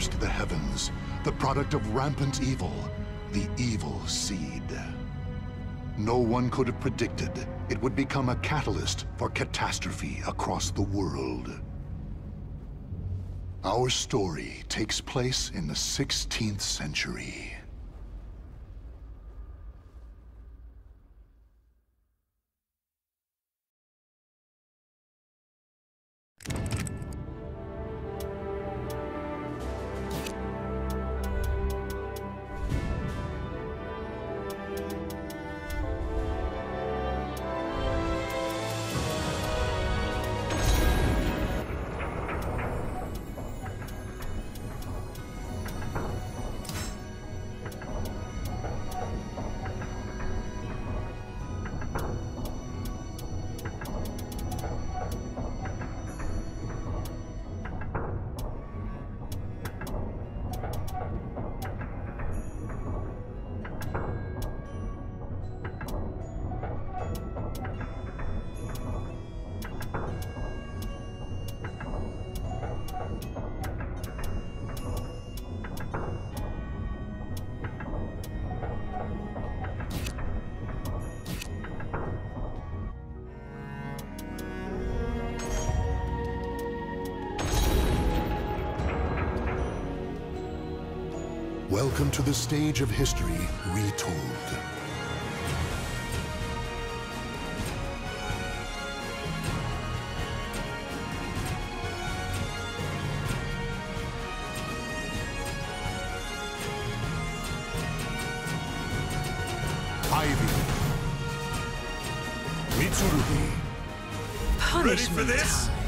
pierced the heavens, the product of rampant evil, the evil seed. No one could have predicted it would become a catalyst for catastrophe across the world. Our story takes place in the 16th century. Welcome to the stage of history retold. Ivy. Mitsurugi. Ready for this? Fight!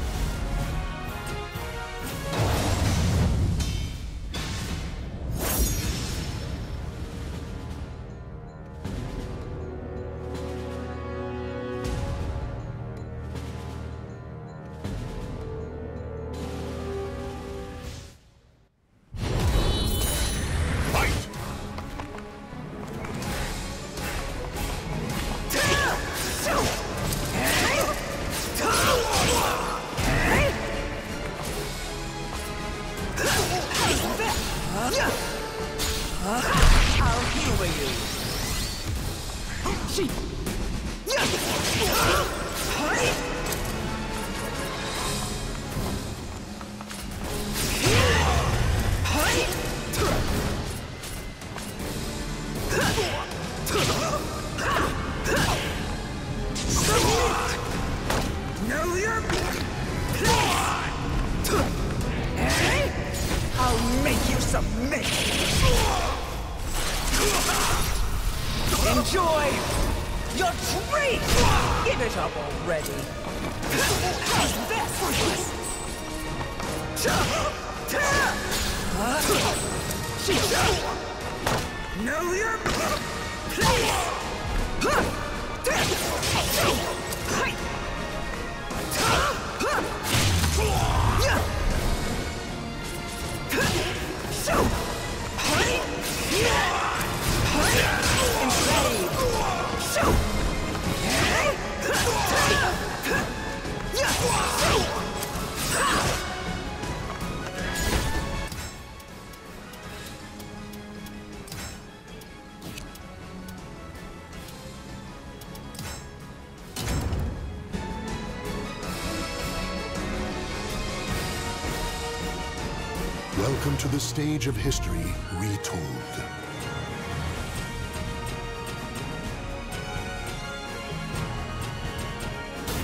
Welcome to the stage of history retold.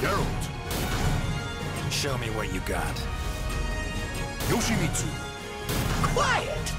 Geralt, Show me what you got. Yoshimitsu, Quiet!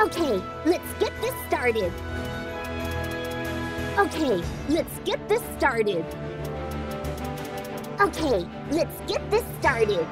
Okay, let's get this started. Okay, let's get this started. Okay, let's get this started.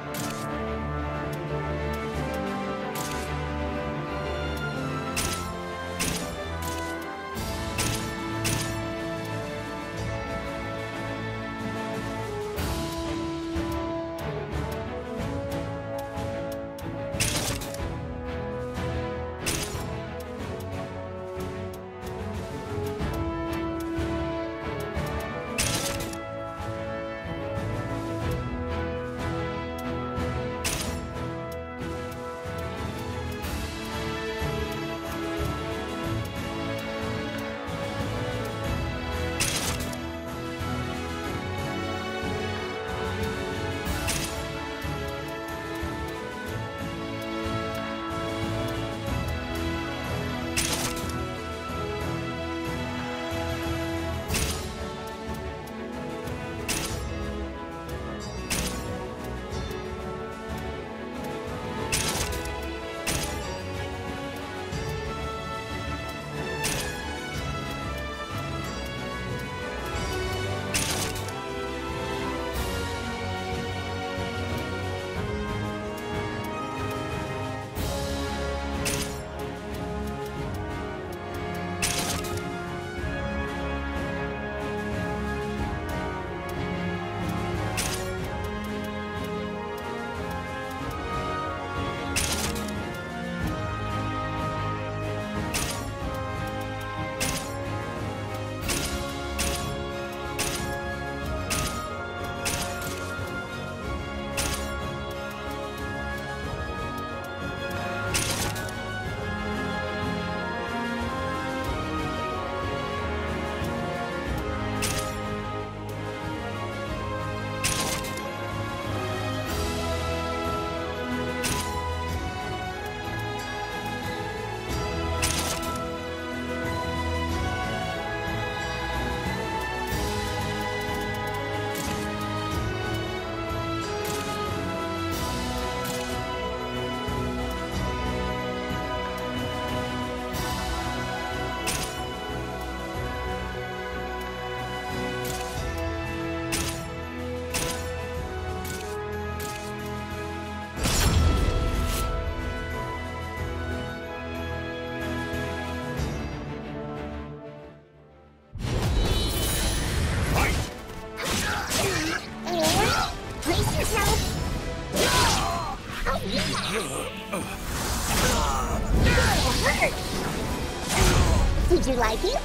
Like it?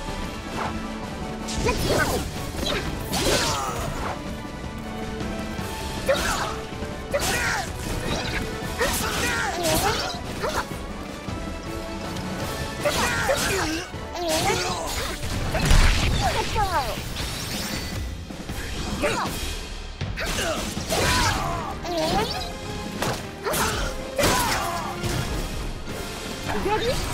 Let's go! Ready?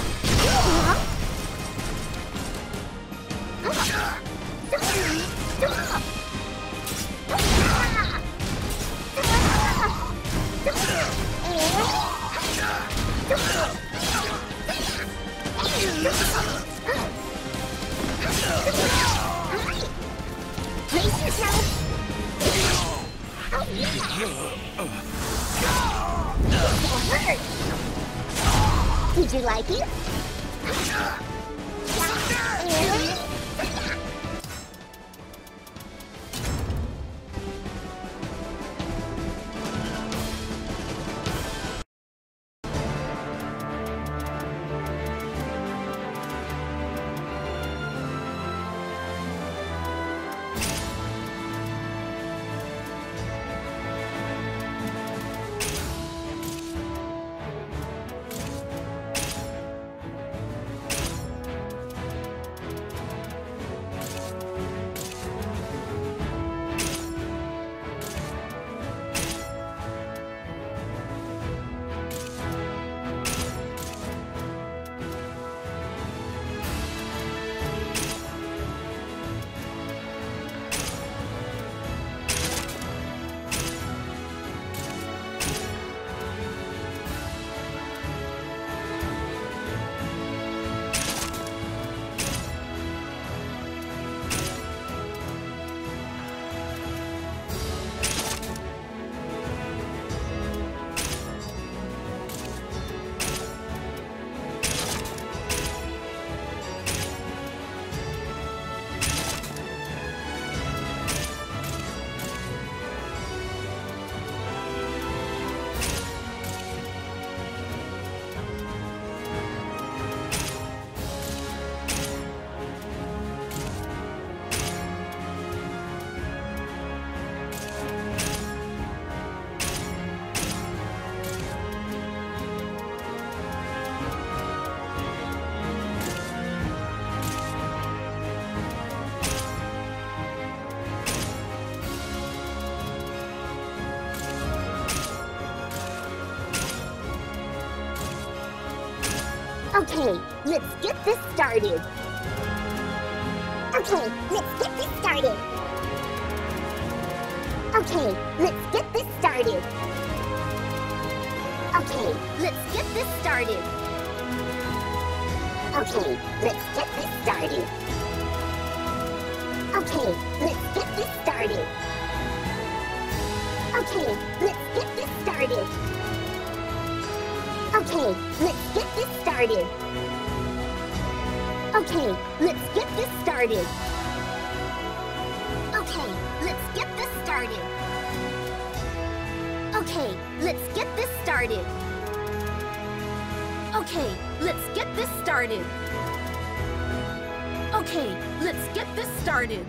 Did you like it? Okay, let's get this started. Okay, let's get this started. Okay, let's get this started. Okay, let's get this started. Okay, let's get this started. Okay, let's get this started. Okay, let's get this started. Okay, let's get this started. Okay, let's get this started. Okay, let's get this started. Okay, let's get this started. Okay, let's get this started. Okay, let's get this started.